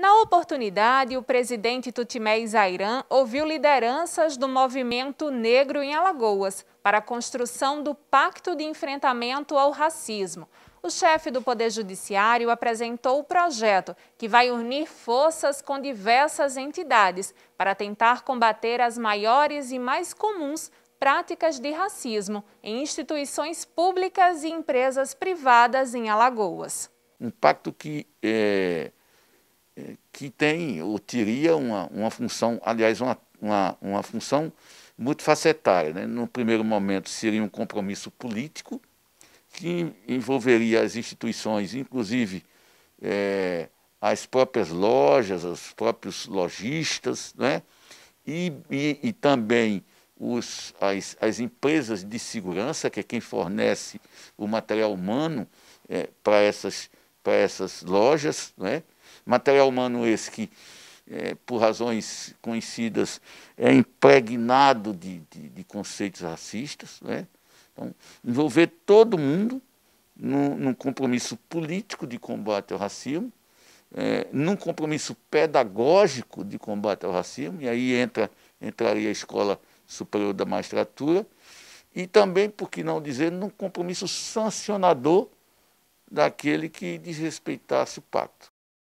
Na oportunidade, o presidente Tutimé Zairan ouviu lideranças do movimento negro em Alagoas para a construção do Pacto de Enfrentamento ao Racismo. O chefe do Poder Judiciário apresentou o projeto, que vai unir forças com diversas entidades para tentar combater as maiores e mais comuns práticas de racismo em instituições públicas e empresas privadas em Alagoas. Um pacto que é que tem ou teria uma, uma função, aliás, uma, uma, uma função multifacetária. Né? No primeiro momento, seria um compromisso político que envolveria as instituições, inclusive é, as próprias lojas, os próprios lojistas, né? e, e, e também os, as, as empresas de segurança, que é quem fornece o material humano é, para essas, essas lojas, né? Material humano esse que, é, por razões conhecidas, é impregnado de, de, de conceitos racistas. Né? Então, envolver todo mundo num, num, compromisso político de combate ao racismo, é, num compromisso pedagógico de combate ao racismo, e aí entra, entraria a Escola Superior da Magistratura, e também, por que não dizer, num compromisso sancionador daquele que desrespeitasse o pacto.